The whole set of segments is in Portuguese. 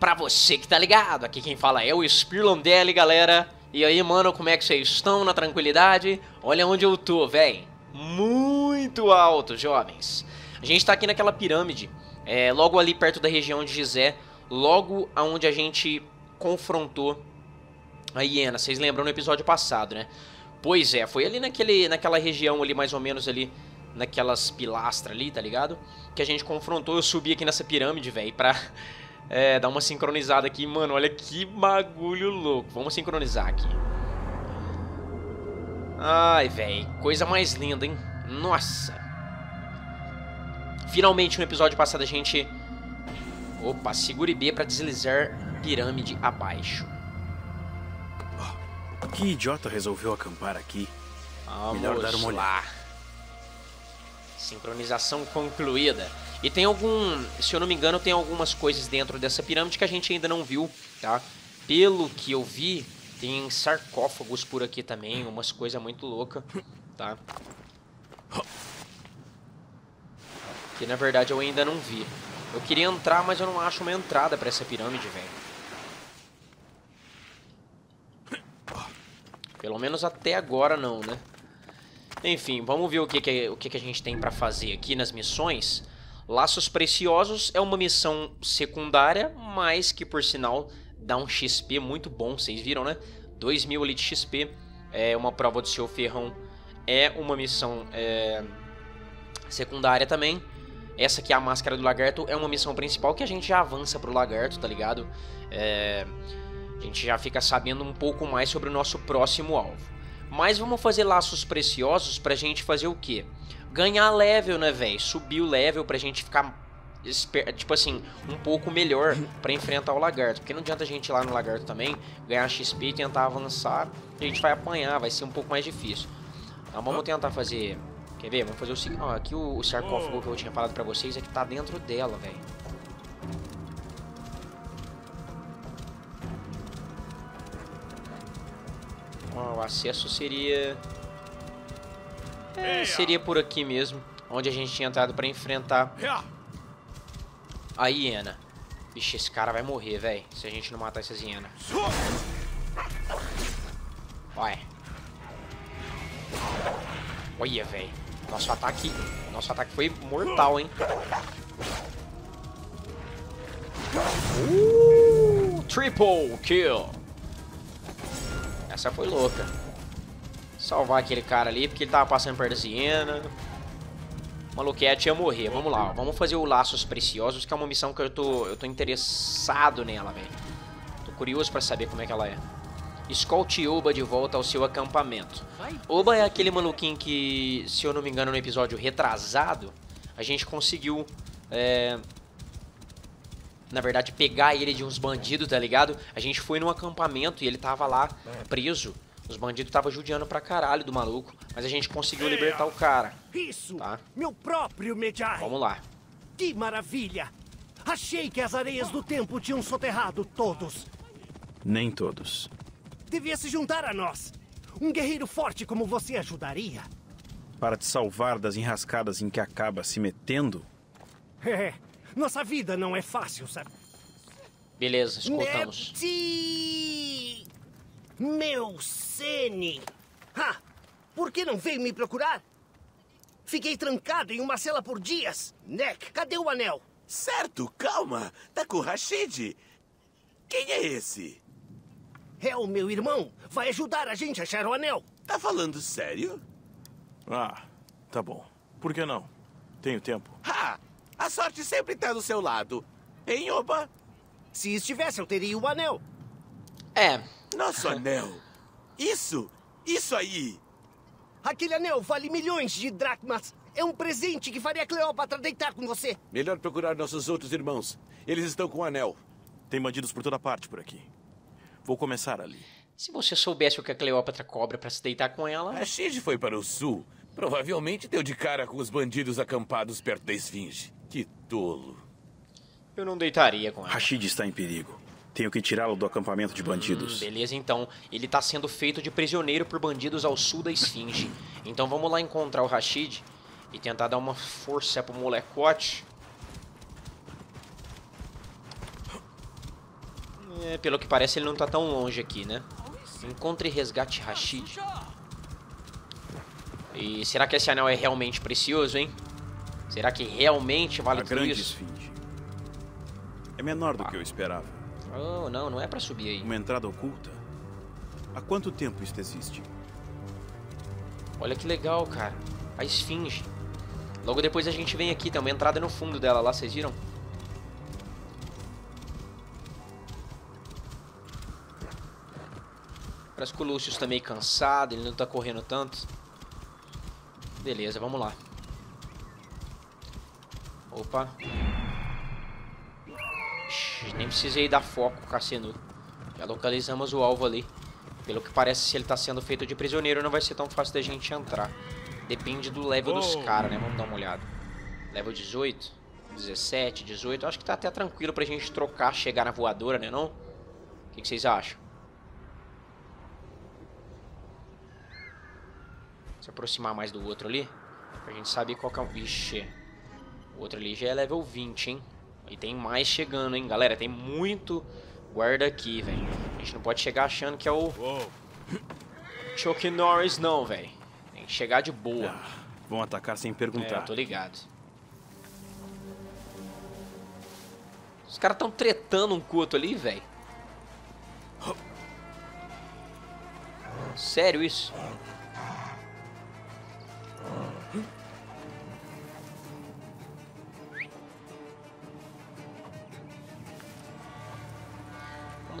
pra você que tá ligado. Aqui quem fala é o Spirlandelli, galera. E aí, mano, como é que vocês estão na tranquilidade? Olha onde eu tô, véi. Muito alto, jovens. A gente tá aqui naquela pirâmide, é, logo ali perto da região de Gizé, logo aonde a gente confrontou a hiena. Vocês lembram no episódio passado, né? Pois é, foi ali naquele, naquela região ali, mais ou menos ali, naquelas pilastras ali, tá ligado? Que a gente confrontou, eu subi aqui nessa pirâmide, velho, pra é, dar uma sincronizada aqui. Mano, olha que bagulho louco. Vamos sincronizar aqui. Ai, velho, coisa mais linda, hein? Nossa. Finalmente, no episódio passado, a gente... Opa, segure B pra deslizar pirâmide abaixo. Que idiota resolveu acampar aqui? Vamos Melhor dar uma olhada. Sincronização concluída. E tem algum, se eu não me engano, tem algumas coisas dentro dessa pirâmide que a gente ainda não viu, tá? Pelo que eu vi, tem sarcófagos por aqui também, umas coisas muito loucas, tá? Que na verdade eu ainda não vi. Eu queria entrar, mas eu não acho uma entrada pra essa pirâmide, velho. Pelo menos até agora não, né? Enfim, vamos ver o que, que, o que, que a gente tem pra fazer aqui nas missões. Laços Preciosos é uma missão secundária, mas que por sinal dá um XP muito bom, vocês viram, né? 2000 ali de XP, é uma prova do seu ferrão, é uma missão é, secundária também. Essa aqui a Máscara do Lagarto, é uma missão principal que a gente já avança pro Lagarto, tá ligado? É, a gente já fica sabendo um pouco mais sobre o nosso próximo alvo. Mas vamos fazer laços preciosos pra gente fazer o quê? Ganhar level, né, velho? Subir o level pra gente ficar, tipo assim, um pouco melhor pra enfrentar o lagarto. Porque não adianta a gente ir lá no lagarto também, ganhar XP e tentar avançar. A gente vai apanhar, vai ser um pouco mais difícil. Então vamos tentar fazer... Quer ver? Vamos fazer o seguinte... Ó, aqui o, o sarcófago que eu tinha falado pra vocês é que tá dentro dela, velho. o acesso seria... É, seria por aqui mesmo, onde a gente tinha entrado pra enfrentar a hiena. Vixe, esse cara vai morrer, velho, se a gente não matar essas hienas. Olha. Olha, velho. Nosso ataque, nosso ataque foi mortal, hein? Uh, triple kill. Essa foi louca. Salvar aquele cara ali, porque ele tava passando perto da Siena. Maluquete ia morrer. Vamos lá, ó. vamos fazer o Laços Preciosos, que é uma missão que eu tô, eu tô interessado nela, velho. Tô curioso pra saber como é que ela é. Escolte Oba de volta ao seu acampamento. Oba é aquele maluquinho que, se eu não me engano, no episódio retrasado, a gente conseguiu é, na verdade, pegar ele de uns bandidos, tá ligado? A gente foi num acampamento e ele tava lá preso. Os bandidos estavam judiando pra caralho do maluco, mas a gente conseguiu libertar o cara. Isso! Tá? Meu próprio Medjay! Vamos lá. Que maravilha! Achei que as areias do tempo tinham soterrado todos. Nem todos. Devia se juntar a nós. Um guerreiro forte como você ajudaria. Para te salvar das enrascadas em que acaba se metendo? É, nossa vida não é fácil, sabe? Beleza, escutamos. Nepti! Meu Sene! Ha! Por que não veio me procurar? Fiquei trancado em uma cela por dias. Neck, cadê o anel? Certo, calma. Tá com o Rashid. Quem é esse? É o meu irmão. Vai ajudar a gente a achar o anel. Tá falando sério? Ah, tá bom. Por que não? Tenho tempo. Ha! A sorte sempre tá do seu lado. Hein, Oba? Se estivesse, eu teria o anel. É. Nosso anel. Isso! Isso aí! Aquele anel vale milhões de dracmas. É um presente que faria Cleópatra deitar com você. Melhor procurar nossos outros irmãos. Eles estão com o anel. Tem bandidos por toda parte por aqui. Vou começar ali. Se você soubesse o que a Cleópatra cobra para se deitar com ela... A Xige foi para o sul. Provavelmente deu de cara com os bandidos acampados perto da esfinge. Que tolo. Eu não deitaria com ela. Rashid está em perigo. Tenho que tirá-lo do acampamento de bandidos. Hum, beleza, então. Ele está sendo feito de prisioneiro por bandidos ao sul da Esfinge. Então vamos lá encontrar o Rashid e tentar dar uma força pro molecote. É, pelo que parece, ele não tá tão longe aqui, né? Encontre e resgate Rashid. E será que esse anel é realmente precioso, hein? Será que realmente vale A tudo grande isso? esfinge. É menor do que eu esperava. Oh, não, não é pra subir aí. Uma entrada oculta? Há quanto tempo isto existe? Olha que legal, cara. A esfinge. Logo depois a gente vem aqui, tem uma entrada no fundo dela lá, vocês viram? Parece que o Lucius tá meio cansado, ele não tá correndo tanto. Beleza, vamos lá. Opa. Nem precisei dar foco, Cassino. Já localizamos o alvo ali. Pelo que parece, se ele tá sendo feito de prisioneiro, não vai ser tão fácil da gente entrar. Depende do level dos Oh. caras, né? Vamos dar uma olhada. Level 18, 17, 18. Acho que tá até tranquilo pra gente trocar, chegar na voadora, né não? O que, que vocês acham? Se aproximar mais do outro ali. Pra gente saber qual que é o... Vixe. O outro ali já é level 20, hein? E tem mais chegando, hein? Galera, tem muito guarda aqui, velho. A gente não pode chegar achando que é o Uou. Chuck Norris, não, velho. Tem que chegar de boa. Ah, vão atacar sem É, perguntar. eu tô ligado. Os caras tão tretando um culto ali, velho. Sério isso?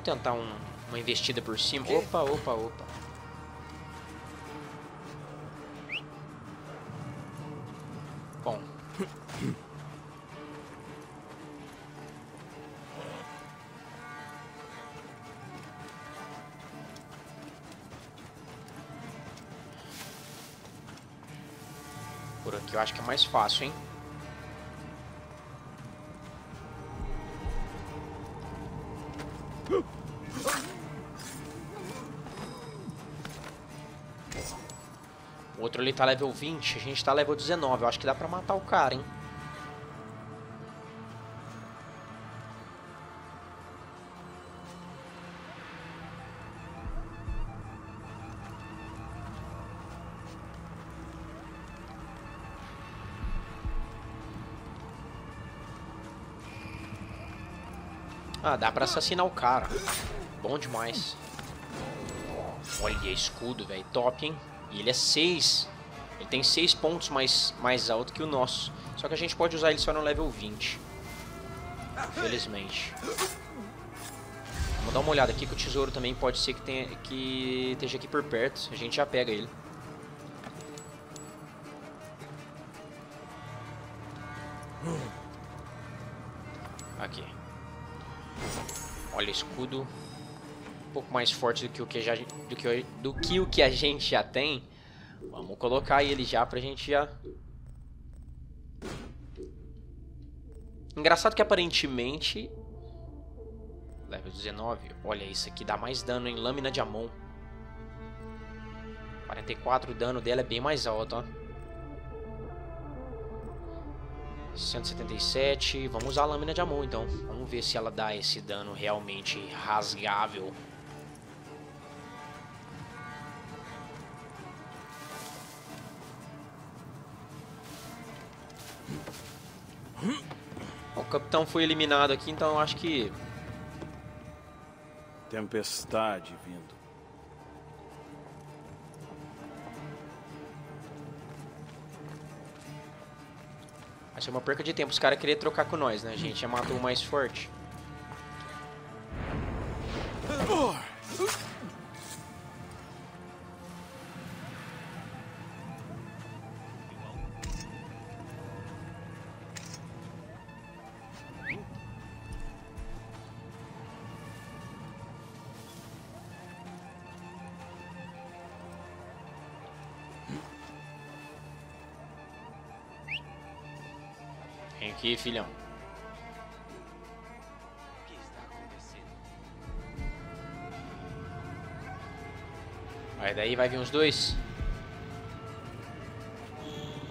Vamos tentar um- uma investida por cima. Opa, opa, opa. Bom. Por aqui eu acho que é mais fácil, hein? Ali tá level 20, a gente tá level 19. Eu acho que dá pra matar o cara, hein? Ah, dá pra assassinar o cara. Bom demais. Olha, escudo, velho. Top, hein? E ele é 6. Ele tem 6 pontos mais, mais alto que o nosso. Só que a gente pode usar ele só no level 20. Infelizmente. Vamos dar uma olhada aqui que o tesouro também pode ser que, tenha, que esteja aqui por perto. A gente já pega ele. Aqui. Olha, escudo um pouco mais forte do que o que, já, do que, do que o que a gente já tem. Vamos colocar ele já pra gente já... Engraçado que aparentemente... Level 19. Olha, isso aqui dá mais dano em lâmina de Amon. 44, o dano dela é bem mais alto, ó. 177. Vamos usar a lâmina de Amon, então. Vamos ver se ela dá esse dano realmente rasgável. O capitão foi eliminado aqui, então acho que Tempestade vindo. vai ser uma perca de tempo. Os caras queriam trocar com nós, né? Gente já matou o mais forte. Vem aqui, filhão. Vai daí, vai vir os dois.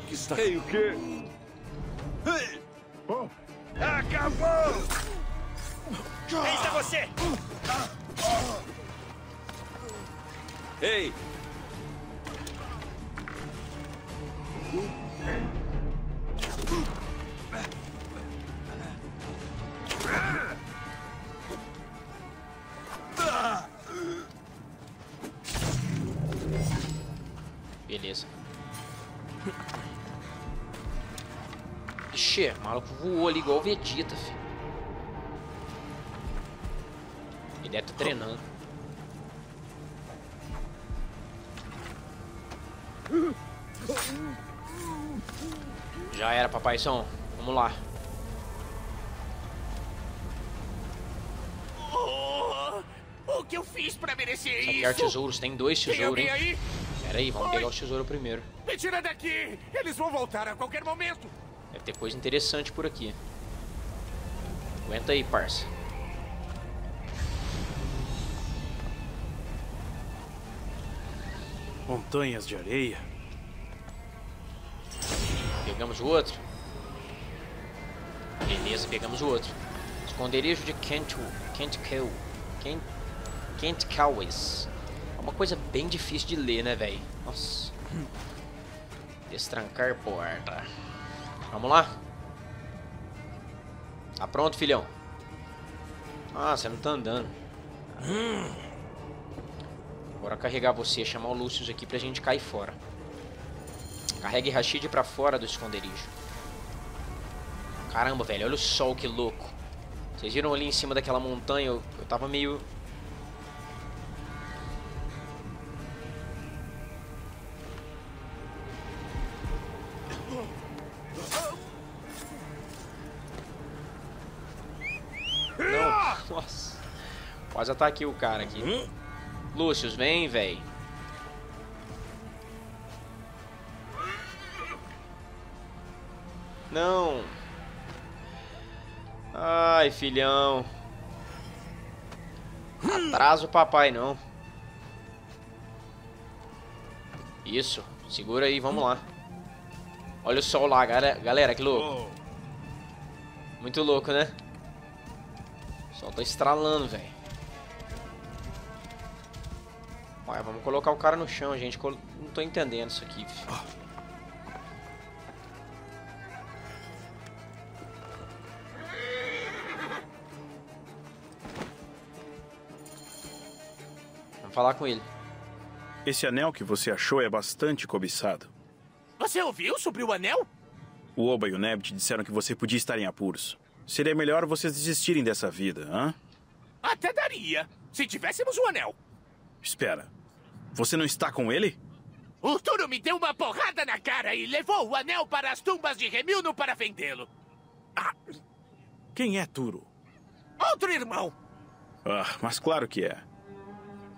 que está Ei, o quê? Acabou! Quem está você? Ei! Beleza. O maluco voou ali igual o Vegeta, filho. Ele deve estar treinando. Já era, papai som. Vamos lá. Oh, o que eu fiz pra merecer Saquear isso? tesouros. Tem dois tesouros, hein? aí? Pera aí, vamos Oi? pegar os tesouros primeiro. Me tira daqui! Eles vão voltar a qualquer momento! Deve ter coisa interessante por aqui. Aguenta aí, parça. Montanhas de areia. Pegamos o outro. Beleza, pegamos o outro. Esconderijo de Kent Kentkill. Kent Kentkawis. É uma coisa bem difícil de ler, né, velho? Nossa. Destrancar porta. Vamos lá? Tá pronto, filhão? Ah, você não tá andando. Bora carregar você, chamar o Lucius aqui pra gente cair fora. Carregue Rashid pra fora do esconderijo. Caramba, velho, olha o sol que louco. Vocês viram ali em cima daquela montanha? Eu, eu tava meio. Quase ataquei o cara aqui. Lúcius, vem, velho. Não. Ai, filhão. Atrasa o papai, não. Isso. Segura aí, vamos lá. Olha o sol lá, galera, galera que louco. Muito louco, né? O sol tá estralando, velho. Ué, vamos colocar o cara no chão, gente. Não tô entendendo isso aqui. filho. Vamos falar com ele. Esse anel que você achou é bastante cobiçado. Você ouviu sobre o anel? O Oba e o Nebt disseram que você podia estar em apuros. Seria melhor vocês desistirem dessa vida, hã? Até daria, se tivéssemos o anel. Espera. Você não está com ele? O Turo me deu uma porrada na cara e levou o anel para as tumbas de Remilno para vendê-lo. Quem é Turo? Outro irmão. Ah, mas claro que é.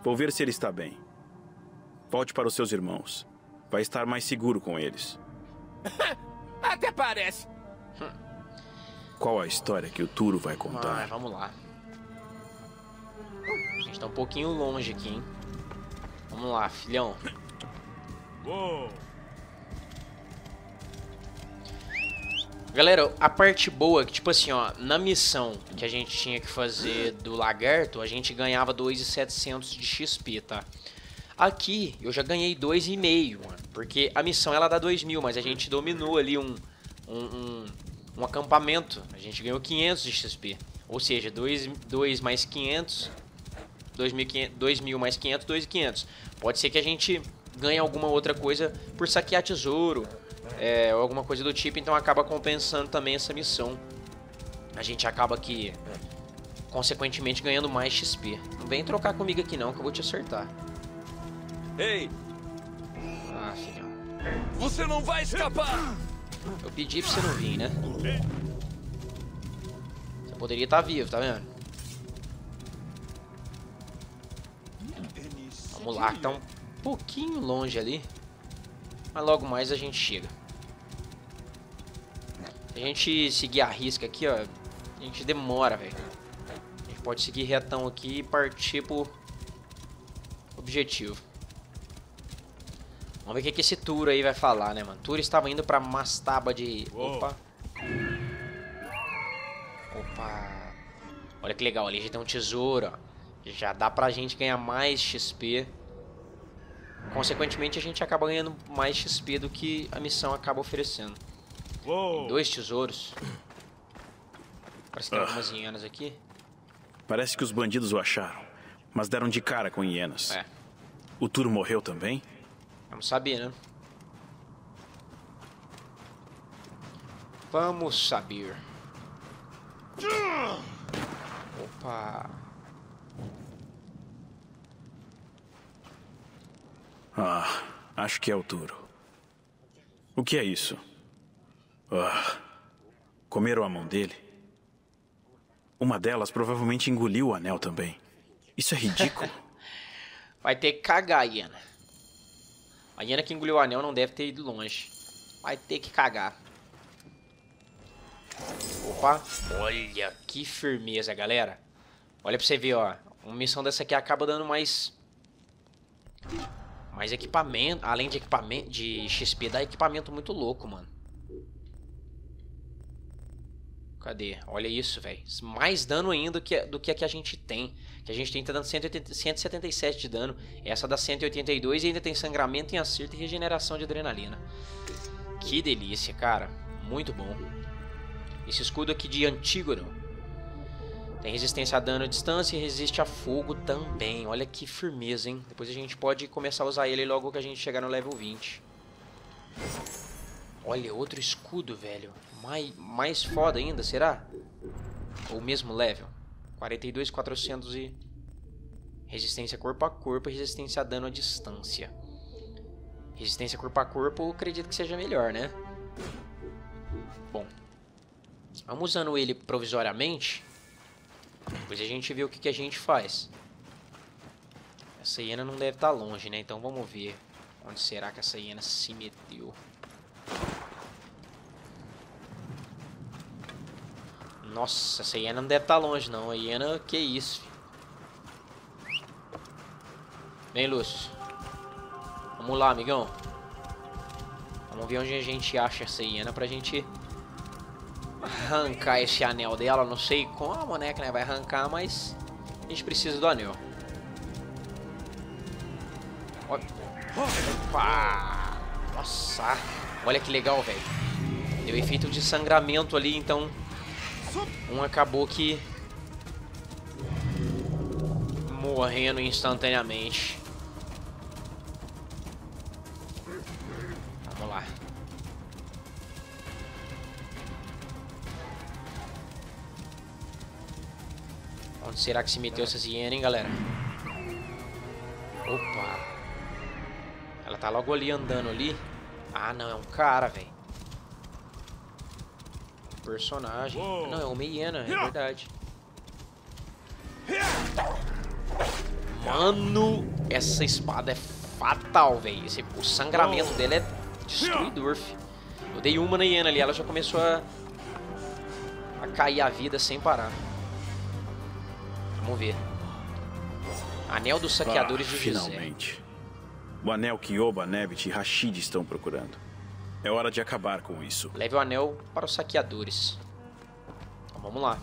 Vou ver se ele está bem. Volte para os seus irmãos. Vai estar mais seguro com eles. Até parece. Qual a história que o Turo vai Ah, contar? vamos lá. A gente tá um pouquinho longe aqui, hein? Vamos lá, filhão. Galera, a parte boa é que, tipo assim, ó, na missão que a gente tinha que fazer do lagarto, a gente ganhava 2.700 de XP, tá? Aqui, eu já ganhei 2,5, mano, porque a missão ela dá 2.000, mas a gente dominou ali um, um, um, um acampamento, a gente ganhou 500 de XP, ou seja, 2, 2 mais 500, 2.500 2.000 mais 500, 2.500. Pode ser que a gente ganhe alguma outra coisa por saquear tesouro, é, ou alguma coisa do tipo, então acaba compensando também essa missão. A gente acaba aqui, consequentemente, ganhando mais XP. Não vem trocar comigo aqui não, que eu vou te acertar. Ei, Ah, filhão. você não vai escapar! Eu pedi pra você não vir, né? Você poderia estar vivo, tá vendo? Vamos lá, que tá um pouquinho longe ali. Mas logo mais a gente chega. Se a gente seguir a risca aqui, ó, a gente demora, velho. A gente pode seguir retão aqui e partir pro objetivo. Vamos ver o que, que esse tour aí vai falar, né, mano? Tour estava indo pra Mastaba de... Opa. Opa. Olha que legal, ali a gente tem um tesouro, ó. Já dá pra gente ganhar mais XP. Consequentemente, a gente acaba ganhando mais XP do que a missão acaba oferecendo. Tem dois tesouros. Parece que tem algumas hienas aqui. Parece que os bandidos o acharam, mas deram de cara com hienas. É, O Turo morreu também? vamos saber, né? Vamos saber. Opa. Ah, acho que é o Turo. O que é isso? Ah, comeram a mão dele? Uma delas provavelmente engoliu o anel também. Isso é ridículo. Vai ter que cagar a hiena. A hiena que engoliu o anel não deve ter ido longe. Vai ter que cagar. Opa, olha que firmeza, galera. Olha pra você ver, ó. Uma missão dessa aqui acaba dando mais... Mais equipamento. Além de equipamento de XP, dá equipamento muito louco, mano. Cadê? Olha isso, velho. Mais dano ainda do que, do que a que a gente tem. Que a gente tem tá dando 180, 177 de dano. Essa dá 182 e ainda tem sangramento em acerto e regeneração de adrenalina. Que delícia, cara. Muito bom. Esse escudo aqui de Antígono. Tem resistência a dano à distância e resiste a fogo também. Olha que firmeza, hein? Depois a gente pode começar a usar ele logo que a gente chegar no level 20. Olha, outro escudo, velho. Mais, mais foda ainda, será? Ou mesmo level? 42, 400 e... Resistência corpo a corpo e resistência a dano à distância. Resistência corpo a corpo, eu acredito que seja melhor, né? Bom. Vamos usando ele provisoriamente. Depois a gente vê o que, que a gente faz. Essa hiena não deve estar longe, né? Então vamos ver. Onde será que essa hiena se meteu? Nossa, essa hiena não deve estar longe, não. A hiena, que isso, filho. Vem, Lúcio. Vamos lá, amigão. Vamos ver onde a gente acha essa hiena pra gente arrancar esse anel dela. Não sei como, né, que né, vai arrancar, mas a gente precisa do anel. Opa! Nossa! Olha que legal, velho. Deu efeito de sangramento ali, então um acabou que morrendo instantaneamente. Onde será que se meteu essas hienas, hein, galera? Opa. Ela tá logo ali andando ali. Ah, não, é um cara, velho. Um personagem. Não, é uma hiena, é verdade. Mano, essa espada é fatal, velho. O sangramento dela é destruidor, fi. Eu dei uma na hiena ali, ela já começou a, a cair a vida sem parar. Vamos ver. Anel dos saqueadores Ah, de José. Finalmente. O anel que Oba, Nebit e Rashid estão procurando. É hora de acabar com isso. Leve o anel para os saqueadores. Então vamos lá.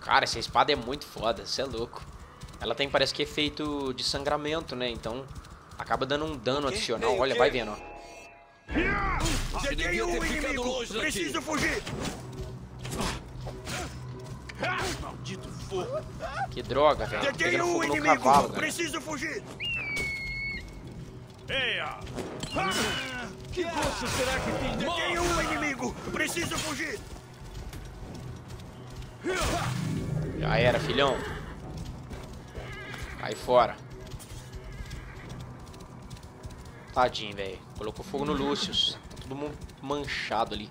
Cara, essa espada é muito foda, você é louco. Ela tem, parece que, efeito de sangramento, né? Então, acaba dando um dano adicional. Olha, vai vendo, ó. Você devia ter ficado longe daqui. Preciso fugir! Que droga, velho. Fogo no inimigo! cavalo, cara. Preciso fugir! Eia! Que gosto será que tem? Detenho o inimigo! Preciso fugir! Já era, filhão. Cai fora. Tadinho, velho. Colocou fogo no Lucius. Tá todo mundo manchado ali.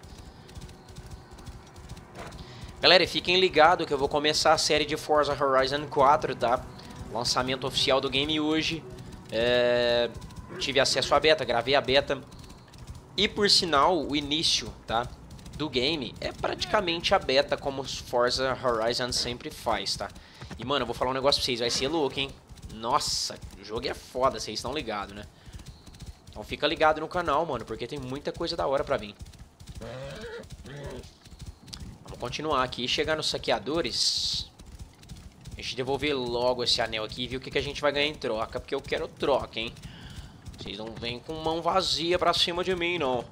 Galera, fiquem ligados que eu vou começar a série de Forza Horizon 4, tá? Lançamento oficial do game hoje. É, Tive acesso à beta, gravei a beta. E por sinal, o início, tá? Do game é praticamente a beta como Forza Horizon sempre faz, tá? E mano, eu vou falar um negócio pra vocês, vai ser louco, hein? Nossa, o jogo é foda, vocês estão ligados, né? Então fica ligado no canal, mano, porque tem muita coisa da hora pra vir. Continuar aqui e chegar nos saqueadores. A gente devolver logo esse anel aqui e ver o que, que a gente vai ganhar em troca. Porque eu quero troca, hein? Vocês não vêm com mão vazia pra cima de mim, não.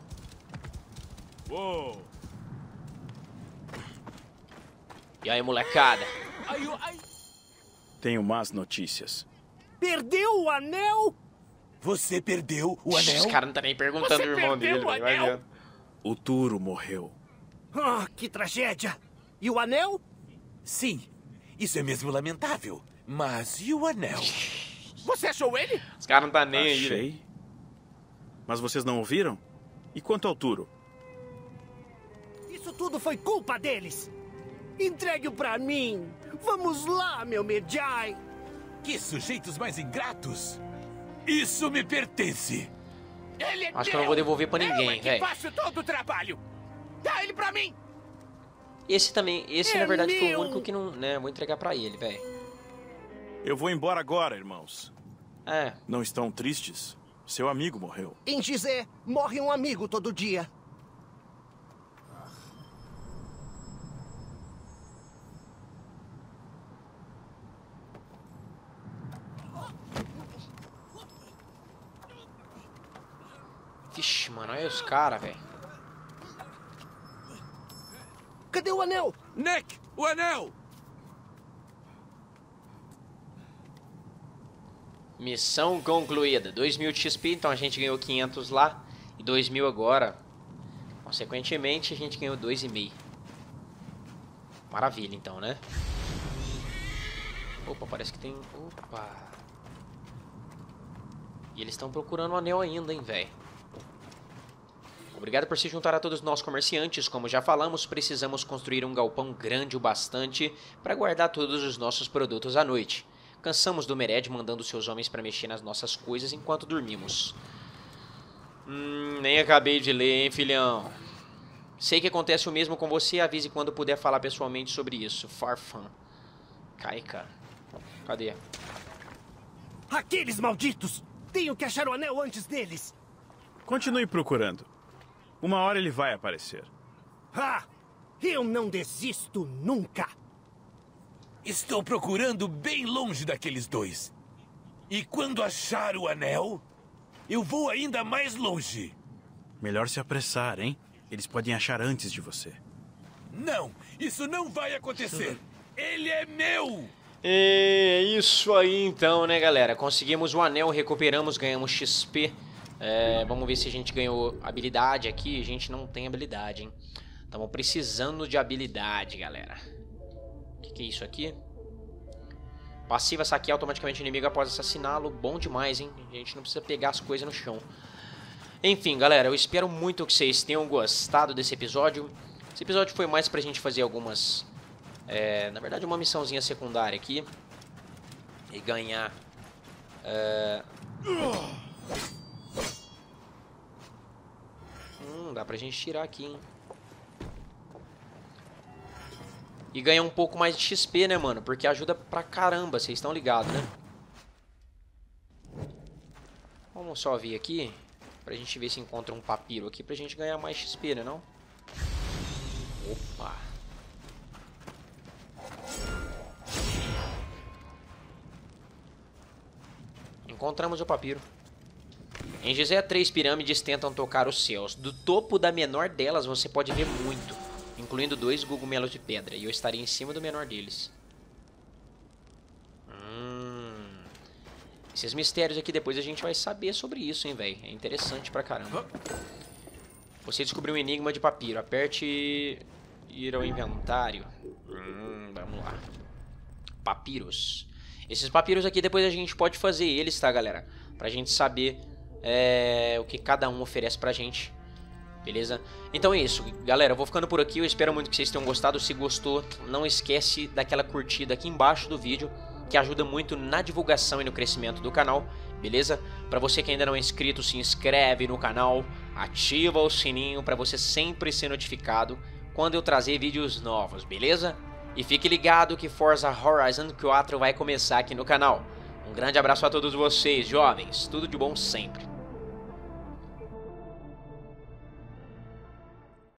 Uou! E aí, molecada? Tenho más notícias. Perdeu o anel? Você perdeu o Os anel? caras não tá nem perguntando Você o irmão dele, o. O Turo morreu. Ah, que tragédia. E o anel? Sim, isso é mesmo lamentável. Mas e o anel? Você achou ele? Os caras não tá nem aí, velho. Achei. Mas vocês não ouviram? E quanto ao Turo? Isso tudo foi culpa deles. Entregue-o pra mim. Vamos lá, meu Medjai. Que sujeitos mais ingratos! Isso me pertence! Ele é Acho que eu não vou devolver pra ninguém, Eu é que velho. faço todo o trabalho. Dá ele pra mim. Esse também, esse É na verdade foi o meu. único que não, né, vou entregar pra ele, velho. Eu vou embora agora, irmãos. É, Não estão tristes? Seu amigo morreu. Em Gizé, morre um amigo todo dia. vixe, mano, olha os caras, velho. Cadê o anel? Nick, o anel! Missão concluída. 2.000 de XP, então a gente ganhou 500 lá. E 2.000 agora. Consequentemente, a gente ganhou 2,5. Maravilha, então, né? Opa, parece que tem... Opa. E eles estão procurando o anel ainda, hein, velho. Obrigado por se juntar a todos nós comerciantes. Como já falamos, precisamos construir um galpão grande o bastante para guardar todos os nossos produtos à noite. Cansamos do Mered mandando seus homens para mexer nas nossas coisas enquanto dormimos. Hum, nem acabei de ler, hein, filhão. Sei que acontece o mesmo com você, avise quando puder falar pessoalmente sobre isso. Farfan. Kaika. Cadê? Aqueles malditos! Tenho que achar o anel antes deles. Continue procurando. Uma hora ele vai aparecer. Ah! Eu não desisto nunca. Estou procurando bem longe daqueles dois. E quando achar o anel, eu vou ainda mais longe. Melhor se apressar, hein? Eles podem achar antes de você. Não, isso não vai acontecer. Ele é meu! É isso aí então, né, galera? Conseguimos o anel, recuperamos, ganhamos XP. É, vamos ver se a gente ganhou habilidade aqui. A gente não tem habilidade, hein? Estamos precisando de habilidade, galera. O que, que é isso aqui? Passiva saquear automaticamente o inimigo após assassiná-lo. Bom demais, hein? A gente não precisa pegar as coisas no chão. Enfim, galera, eu espero muito que vocês tenham gostado desse episódio. Esse episódio foi mais pra gente fazer algumas... é, na verdade, uma missãozinha secundária aqui. E ganhar... é, Hum, dá pra gente tirar aqui, hein? E ganhar um pouco mais de XP, né, mano? Porque ajuda pra caramba, vocês estão ligados, né? Vamos só vir aqui. Pra gente ver se encontra um papiro aqui pra gente ganhar mais XP, né não? Opa! Encontramos o papiro. Em Gizé, três pirâmides tentam tocar os céus. Do topo da menor delas você pode ver muito, incluindo dois cogumelos de pedra, e eu estaria em cima do menor deles. Hum. Esses mistérios aqui depois a gente vai saber sobre isso, hein, velho. É interessante pra caramba. Você descobriu um enigma de papiro. Aperte ir ao inventário. Hum, vamos lá. Papiros. Esses papiros aqui depois a gente pode fazer eles, tá, galera? Pra gente saber é, o que cada um oferece pra gente. Beleza? Então é isso, galera. Eu vou ficando por aqui. Eu espero muito que vocês tenham gostado. Se gostou, não esquece daquela curtida aqui embaixo do vídeo, que ajuda muito na divulgação e no crescimento do canal. Beleza? Pra você que ainda não é inscrito, se inscreve no canal, ativa o sininho pra você sempre ser notificado quando eu trazer vídeos novos, beleza? E fique ligado que Forza Horizon 4 vai começar aqui no canal. Um grande abraço a todos vocês, jovens. Tudo de bom sempre.